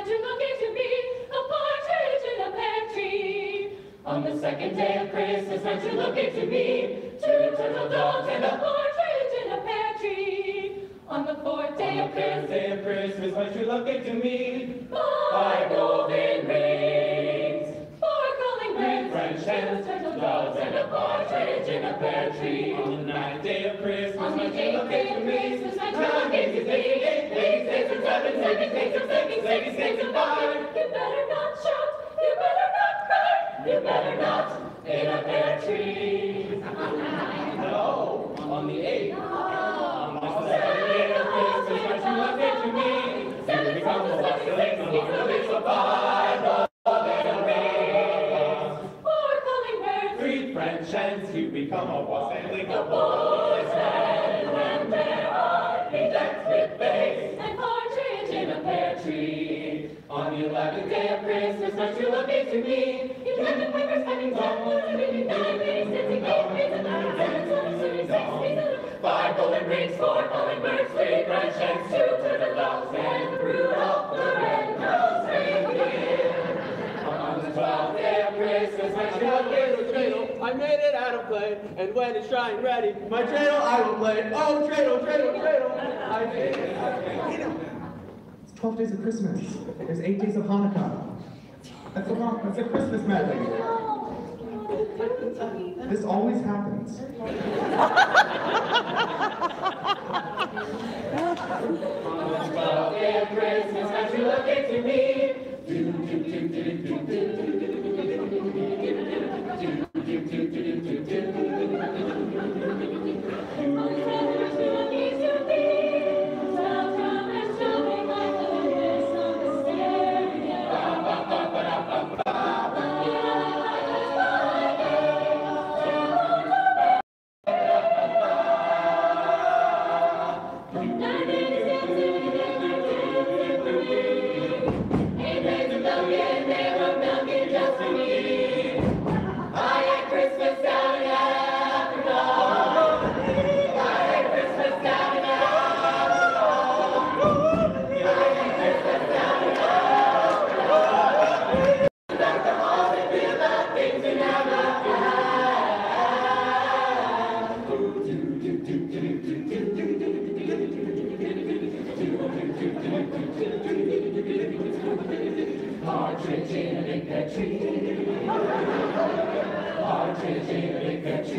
had to look into me, a partridge in a pear tree. On the second day of Christmas, had to look to me, two turtle doves and a partridge in a pear tree. On the fourth day of Christmas, day of Christmas, had to look into me, five golden rings, four calling birds, French hens, turtle doves, and a partridge in a pear tree. On the ninth day of Christmas, had to look into me, Christmas, had to look into me, eight, eight, eight, six, and seven, seven, six, and seven. Sadie's getting fired. You better not shout. You better not cry. You better not in a pear tree. No, on the eighth. No. On the seventh. This is what you must to me. Sadie becomes a sexy lady. Look at the big survivor. Three French hens, you become a boss and link boy's head when there are eight decked with base and partridge in a pear tree. On the eleventh day of Christmas, won't you look into me? Eleven whippers having ten, one reading nine reading six and eight reads and nine seven seven seven six reads Five golden rings, four calling birds, three French hens, two turtle doves, and Rudolph the red-nosed reindeer. on the twelfth day of Christmas, won't you look into me? I made it out of clay, and when it's shine ready, my dreidel I will play. Oh, dreidel, dreidel, dreidel. I made it out of clay. It's 12 days of Christmas. There's eight days of Hanukkah. That's a long, that's a Christmas medley. This always happens. Partridge in a big pear tree. Partridge in a big tree.